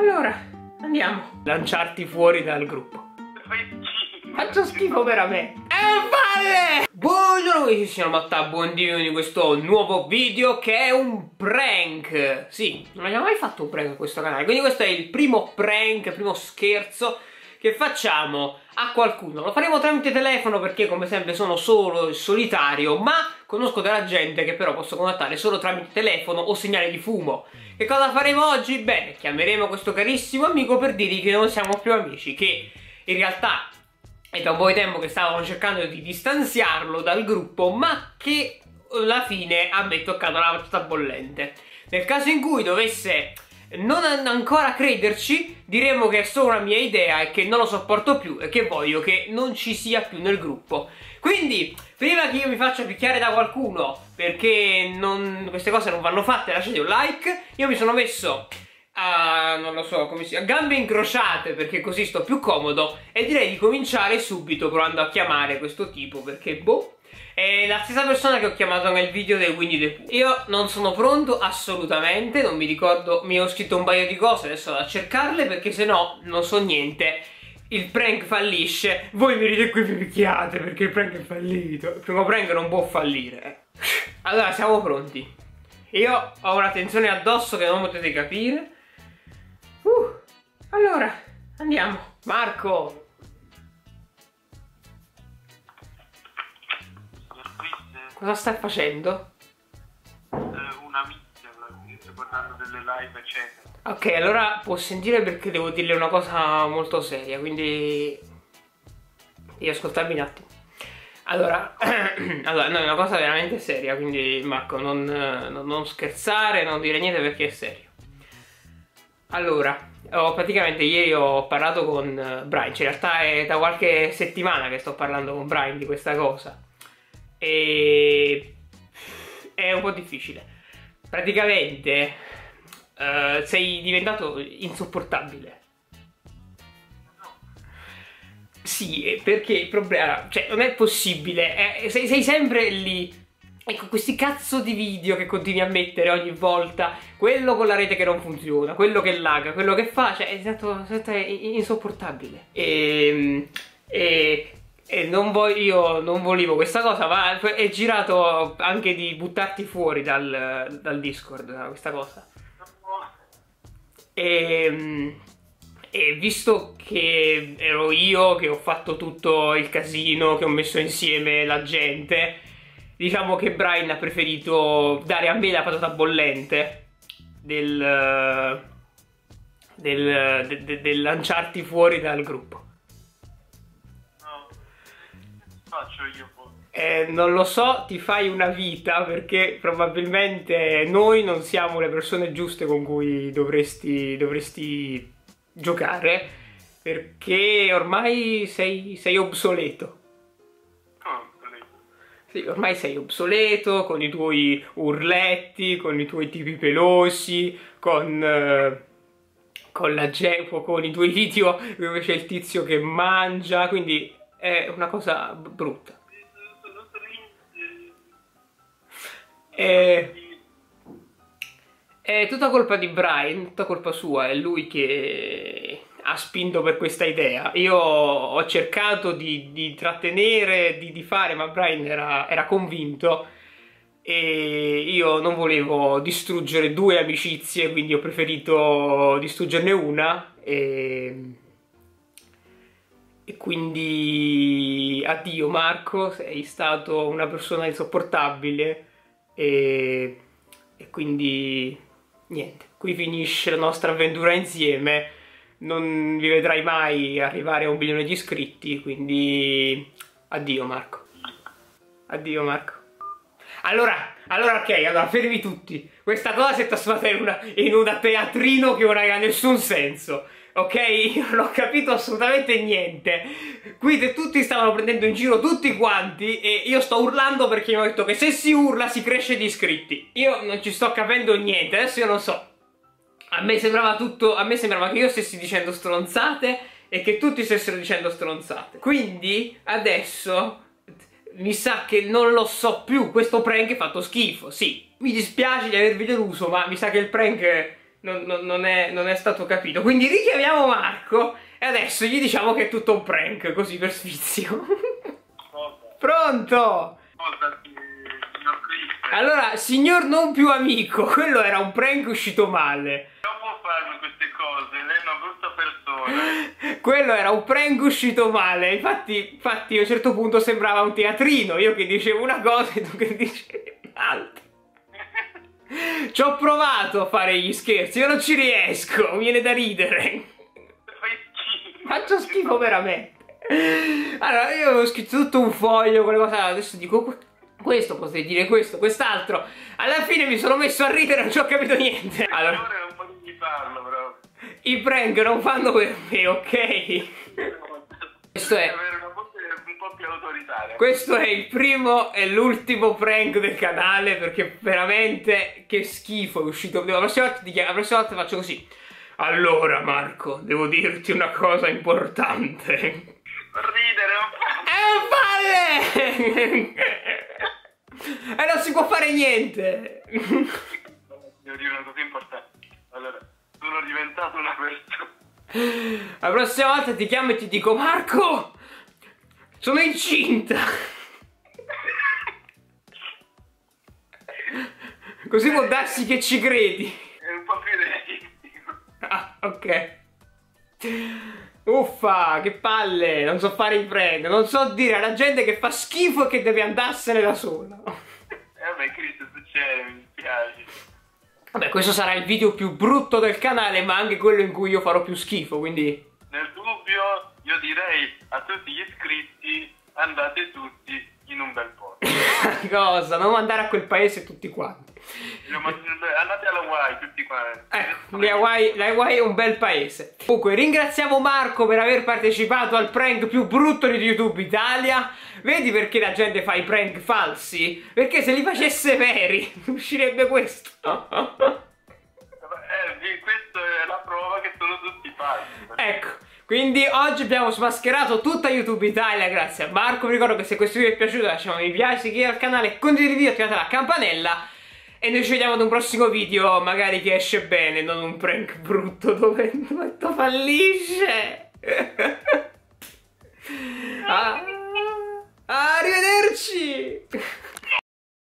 Allora, andiamo. Lanciarti fuori dal gruppo. Faccio schifo veramente. E vale! Buongiorno amici, sono Matta, buondino di questo nuovo video che è un prank. Sì, non abbiamo mai fatto un prank a questo canale, quindi questo è il primo prank, il primo scherzo che facciamo a qualcuno. Lo faremo tramite telefono perché come sempre sono solo solitario, ma conosco della gente che però posso contattare solo tramite telefono o segnale di fumo. Che cosa faremo oggi? Bene, chiameremo questo carissimo amico per dirgli che non siamo più amici, che in realtà è da un po' di tempo che stavamo cercando di distanziarlo dal gruppo, ma che alla fine a me è toccata la battuta bollente. Nel caso in cui dovesse non ancora crederci, diremo che è solo una mia idea e che non lo sopporto più e che voglio che non ci sia più nel gruppo. Quindi, prima che io mi faccia picchiare da qualcuno, perché non, queste cose non vanno fatte, lasciate un like, io mi sono messo a, non lo so, come si a gambe incrociate perché così sto più comodo e direi di cominciare subito provando a chiamare questo tipo perché boh è la stessa persona che ho chiamato nel video del Winnie the Pooh. Io non sono pronto assolutamente, non mi ricordo, mi ho scritto un paio di cose, adesso vado a cercarle perché se no non so niente. Il prank fallisce, voi venite qui e vi picchiate perché il prank è fallito. Il primo prank non può fallire. Allora, siamo pronti. Io ho una tensione addosso che non potete capire. Uh, allora, andiamo. Marco, Cosa stai facendo? Eh, una mizia, sto guardando delle live, eccetera. Ok, allora può sentire perché devo dirle una cosa molto seria, quindi devi ascoltarmi un attimo. Allora, allora no, è una cosa veramente seria, quindi Marco, non, non, non scherzare, non dire niente perché è serio. Allora, ho, praticamente ieri ho parlato con Brian, cioè in realtà è da qualche settimana che sto parlando con Brian di questa cosa e è un po' difficile. Praticamente uh, sei diventato insopportabile. Sì, perché il problema, cioè non è possibile, eh, sei, sei sempre lì Ecco, questi cazzo di video che continui a mettere ogni volta, quello con la rete che non funziona, quello che laga, quello che fa, cioè è stato insopportabile. E, ehm, e, e non io non volevo questa cosa, ma è girato anche di buttarti fuori dal, dal Discord questa cosa. E, e, visto che ero io che ho fatto tutto il casino, che ho messo insieme la gente, diciamo che Brian ha preferito dare a me la patata bollente del, del, del, del, del lanciarti fuori dal gruppo. Faccio io poi? Eh, non lo so, ti fai una vita perché probabilmente noi non siamo le persone giuste con cui dovresti, dovresti giocare perché ormai sei, sei obsoleto. Sì, ormai sei obsoleto con i tuoi urletti, con i tuoi tipi pelosi, con, eh, con la gepo, con i tuoi video dove c'è il tizio che mangia, quindi è una cosa brutta. È, è tutta colpa di Brian, tutta colpa sua, è lui che ha spinto per questa idea. Io ho cercato di, di trattenere, di, di, fare, ma Brian era, era convinto e io non volevo distruggere due amicizie, quindi ho preferito distruggerne una e e quindi addio Marco, sei stato una persona insopportabile e, e quindi niente, qui finisce la nostra avventura insieme, non vi vedrai mai arrivare a un milione di iscritti, quindi addio Marco. Addio Marco. Allora, allora ok, allora fermi tutti. Questa cosa si è trasformata in, una, in un teatrino che non ha nessun senso ok? Io non ho capito assolutamente niente. Qui tutti stavano prendendo in giro tutti quanti e io sto urlando perché mi hanno detto che se si urla si cresce di iscritti. Io non ci sto capendo niente, adesso io non so. A me sembrava tutto, a me sembrava che io stessi dicendo stronzate e che tutti stessero dicendo stronzate. Quindi adesso mi sa che non lo so più, questo prank è fatto schifo, sì. Mi dispiace di avervi deluso, ma mi sa che il prank non, non, non, è, non è stato capito. Quindi richiamiamo Marco e adesso gli diciamo che è tutto un prank, così per sfizio. Pronto? Allora, signor non più amico, quello era un prank uscito male. Non può farmi queste cose, lei è una brutta persona. quello era un prank uscito male, infatti, infatti a un certo punto sembrava un teatrino, io che dicevo una cosa e tu che dicevi un'altra. Ci ho provato a fare gli scherzi, io non ci riesco, mi viene da ridere. Faccio schifo veramente. Allora, io avevo scritto tutto un foglio con le cose, adesso dico questo, potrei dire questo, quest'altro. Alla fine mi sono messo a ridere, non ci ho capito niente. Allora, i prank non fanno per me, ok? Questo è questo è il primo e l'ultimo prank del canale perché veramente che schifo è uscito. La prossima volta, ti, la prossima volta faccio così. Allora Marco, devo dirti una cosa importante. Ridere un po'. Eh, e non si può fare niente. Devo dire una cosa importante. Allora, sono diventato una persona. La prossima volta ti chiamo e ti dico Marco, sono incinta! Così può darsi che ci credi. È un po' più realistico. Ah, ok. Uffa, che palle, non so fare i prank, non so dire alla gente che fa schifo e che deve andarsene da sola. Eh vabbè, Cristo succede, mi dispiace. Vabbè, questo sarà il video più brutto del canale, ma anche quello in cui io farò più schifo, quindi... Io direi a tutti gli iscritti andate tutti in un bel posto. Cosa? Non andare a quel paese tutti quanti. Andate alla Hawaii tutti quanti. Ecco, le Hawaii è un bel paese. Comunque, ringraziamo Marco per aver partecipato al prank più brutto di YouTube Italia. Vedi perché la gente fa i prank falsi? Perché se li facesse veri, uscirebbe questo. eh, questa è la prova che sono tutti falsi. Ecco. Quindi oggi abbiamo smascherato tutta YouTube Italia grazie a Marco. Vi ricordo che se questo video vi è piaciuto lasciamo un mi piace, iscrivetevi al canale, condividete attivate la campanella. E noi ci vediamo ad un prossimo video, magari che esce bene, non un prank brutto dove tutto fallisce. ah, arrivederci!